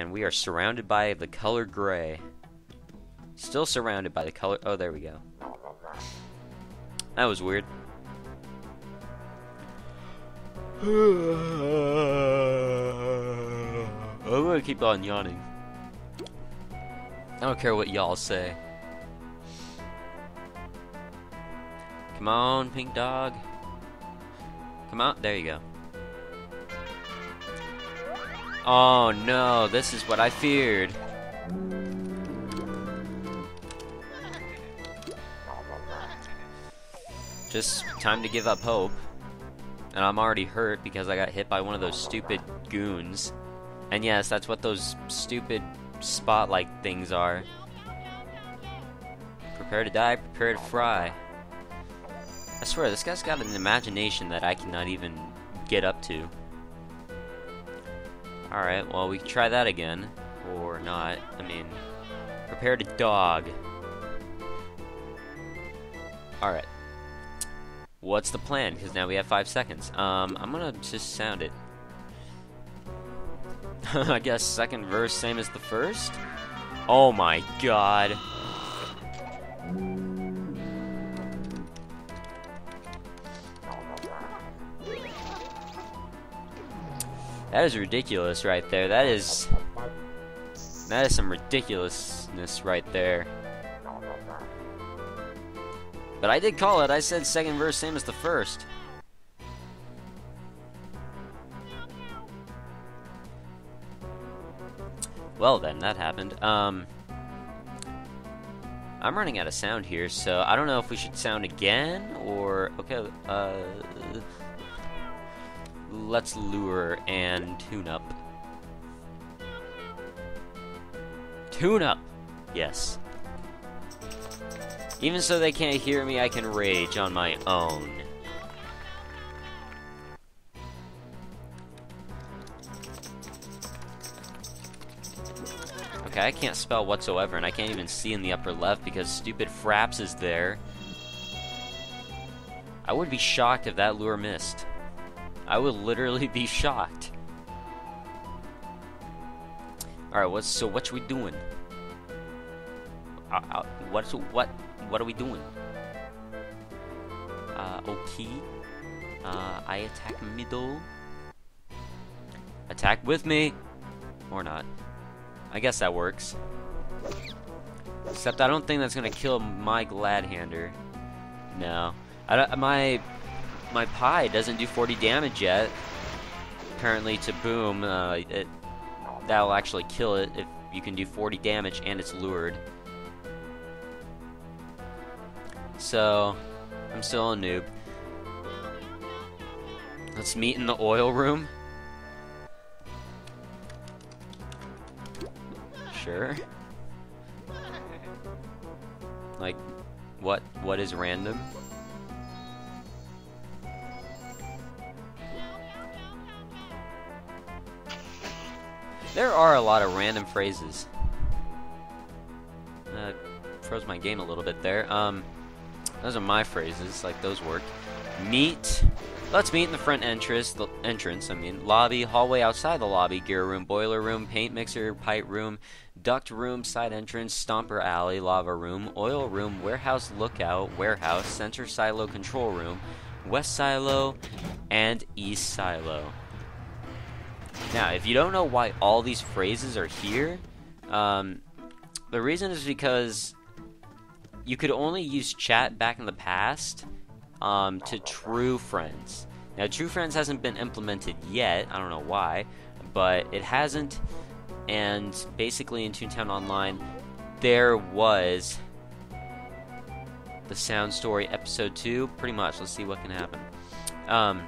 And we are surrounded by the color gray. Still surrounded by the color. Oh, there we go. That was weird. I'm gonna keep on yawning. I don't care what y'all say. Come on, pink dog. Come on, there you go. Oh no, this is what I feared. Just time to give up hope. And I'm already hurt because I got hit by one of those stupid goons. And yes, that's what those stupid spotlight things are. Prepare to die, prepare to fry. I swear, this guy's got an imagination that I cannot even get up to. Alright, well, we can try that again. Or not. I mean, prepare to dog. Alright. What's the plan? Because now we have five seconds. Um, I'm gonna just sound it. I guess second verse same as the first? Oh my god. That is ridiculous right there. That is... That is some ridiculousness right there. But I did call it. I said second verse same as the first. Well then, that happened. Um, I'm running out of sound here, so I don't know if we should sound again, or... Okay, uh... Let's lure and tune up. Tune up! Yes. Even so they can't hear me, I can rage on my own. Okay, I can't spell whatsoever, and I can't even see in the upper left because stupid Fraps is there. I would be shocked if that lure missed. I would literally be shocked. Alright, what's so what we doing? Uh, uh, what's what what are we doing? Uh, okay. Uh, I attack middle. Attack with me! Or not. I guess that works. Except I don't think that's gonna kill my Gladhander. No. I don't, my my pie doesn't do 40 damage yet. Apparently to boom, uh, it, that'll actually kill it if you can do 40 damage and it's lured. So, I'm still a noob. Let's meet in the oil room. Sure. Like, what? What is random? There are a lot of random phrases. Uh, froze my game a little bit there. Um, those are my phrases, like those work. Meet. Let's meet in the front entrance. The entrance, I mean, lobby, hallway outside the lobby, gear room, boiler room, paint mixer, pipe room, duct room, side entrance, stomper alley, lava room, oil room, warehouse lookout, warehouse, center silo control room, west silo, and east silo. Now, if you don't know why all these phrases are here, um, the reason is because you could only use chat back in the past um, to true friends. Now, true friends hasn't been implemented yet. I don't know why, but it hasn't. And basically, in Toontown Online, there was the Sound Story episode two. Pretty much. Let's see what can happen. Um,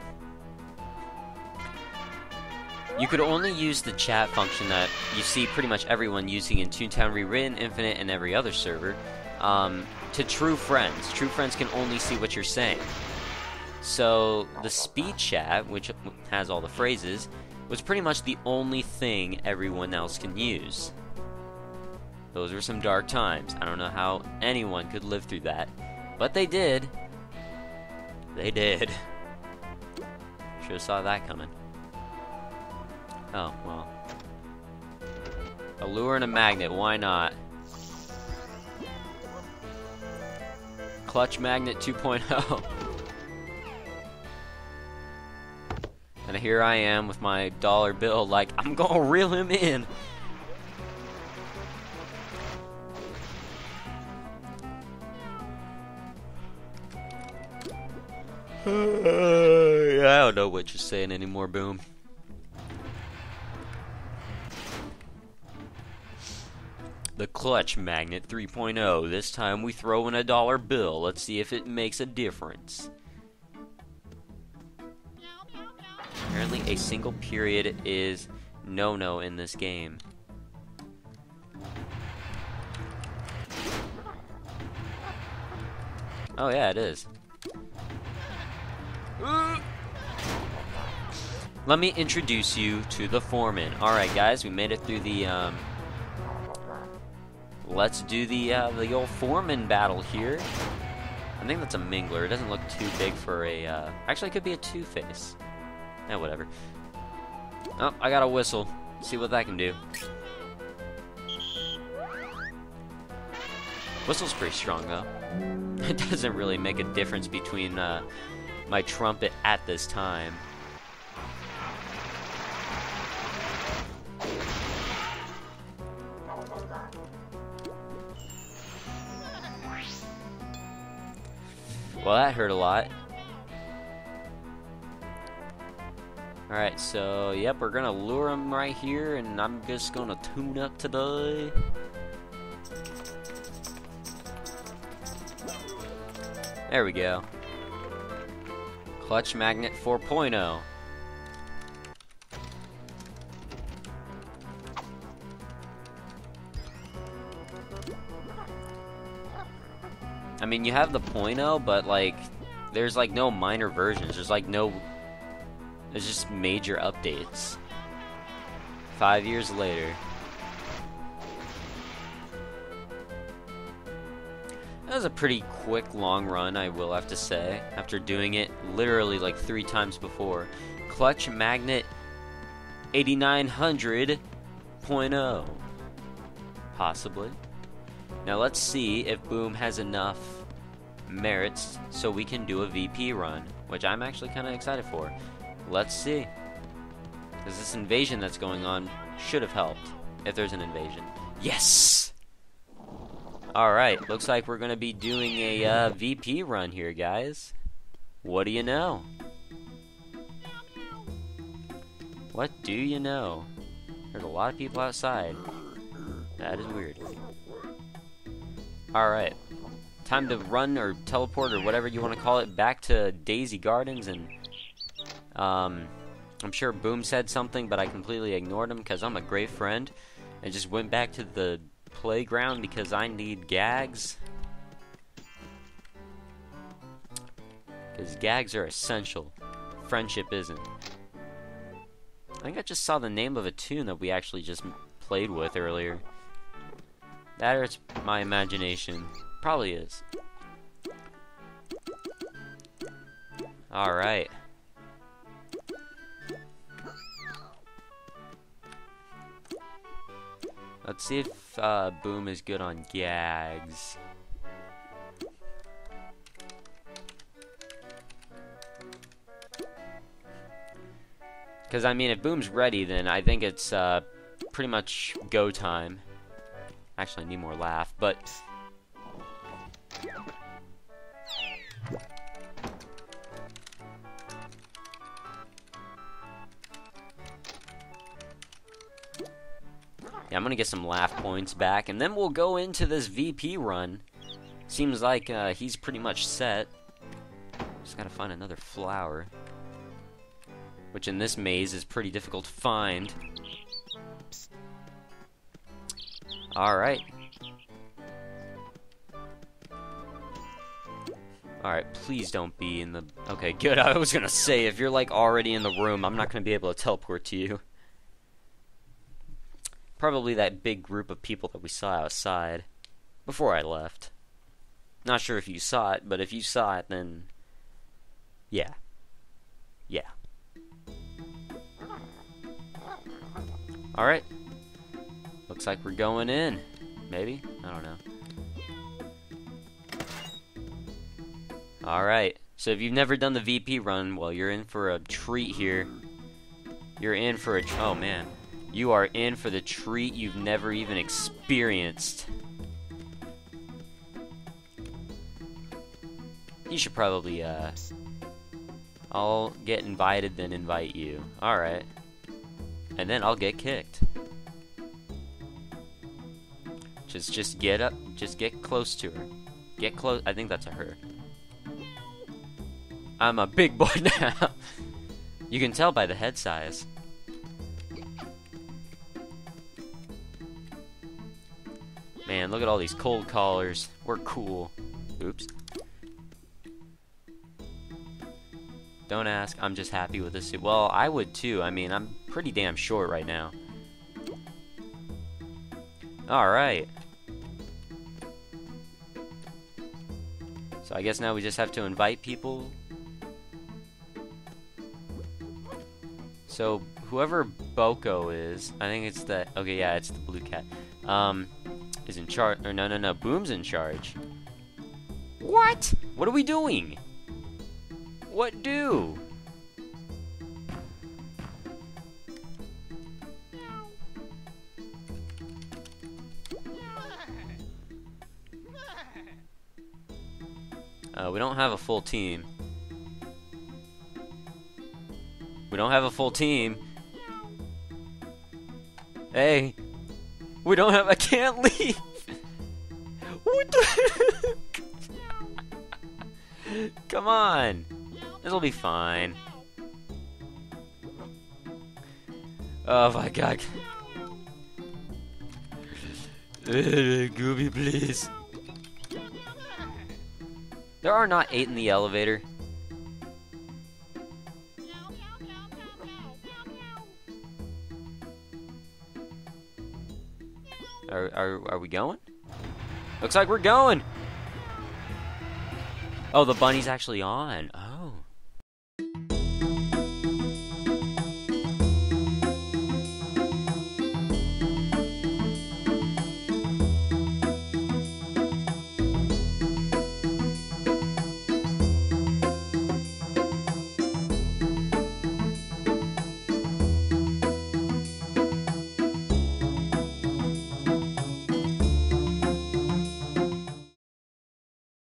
you could only use the chat function that you see pretty much everyone using in Toontown Rewritten, Infinite, and every other server um, to true friends. True friends can only see what you're saying. So the speed chat, which has all the phrases, was pretty much the only thing everyone else can use. Those were some dark times. I don't know how anyone could live through that. But they did. They did. Should have saw that coming. Oh, well. A lure and a magnet, why not? Clutch Magnet 2.0. and here I am with my dollar bill, like, I'm gonna reel him in. I don't know what you're saying anymore, Boom. The Clutch Magnet 3.0. This time we throw in a dollar bill. Let's see if it makes a difference. Apparently a single period is no-no in this game. Oh yeah, it is. Let me introduce you to the foreman. Alright guys, we made it through the um, let's do the uh, the old foreman battle here. I think that's a Mingler. It doesn't look too big for a... Uh, actually, it could be a Two-Face. Yeah, whatever. Oh, I got a whistle. See what that can do. Whistle's pretty strong, though. It doesn't really make a difference between uh, my trumpet at this time. Well, that hurt a lot. Alright, so, yep, we're gonna lure him right here, and I'm just gonna tune up today. There we go. Clutch Magnet 4.0. mean, you have the .0, but like, there's like no minor versions. There's like no, there's just major updates. Five years later. That was a pretty quick long run, I will have to say, after doing it literally like three times before. Clutch Magnet 8900.0. Possibly. Now let's see if Boom has enough merits so we can do a VP run, which I'm actually kind of excited for. Let's see. Because this invasion that's going on should have helped, if there's an invasion. Yes! Alright, looks like we're going to be doing a uh, VP run here, guys. What do you know? What do you know? There's a lot of people outside. That is weird. Alright. Time to run or teleport or whatever you want to call it back to Daisy Gardens and um, I'm sure Boom said something but I completely ignored him because I'm a great friend and just went back to the playground because I need gags. Because gags are essential. Friendship isn't. I think I just saw the name of a tune that we actually just played with earlier. That it's my imagination. Probably is. Alright. Let's see if uh, Boom is good on gags. Because, I mean, if Boom's ready, then I think it's uh, pretty much go time. Actually, I need more laugh, but... Yeah, I'm gonna get some laugh points back, and then we'll go into this VP run. Seems like uh, he's pretty much set. Just gotta find another flower. Which in this maze is pretty difficult to find. Alright. Alright, please don't be in the... Okay, good. I was gonna say, if you're, like, already in the room, I'm not gonna be able to teleport to you. Probably that big group of people that we saw outside. Before I left. Not sure if you saw it, but if you saw it, then... Yeah. Yeah. Alright. Looks like we're going in. Maybe? I don't know. Alright. So if you've never done the VP run, well, you're in for a treat here. You're in for a... Oh, man. You are in for the treat you've never even experienced. You should probably, uh... I'll get invited, then invite you. Alright. And then I'll get kicked. Just, just get up, just get close to her. Get close, I think that's a her. I'm a big boy now. you can tell by the head size. Man, look at all these cold callers. We're cool. Oops. Don't ask. I'm just happy with this. Well, I would too. I mean, I'm pretty damn short right now. Alright. So I guess now we just have to invite people. So whoever Boko is, I think it's the okay, yeah, it's the blue cat. Um, is in charge. Or no, no, no, Boom's in charge. What? What are we doing? What do? Uh, we don't have a full team. We don't have a full team. Hey, we don't have. I can't leave. What the? Come on. This'll be fine. Oh my god. Gooby, please. There are not eight in the elevator. Are, are, are we going? Looks like we're going! Oh, the bunny's actually on.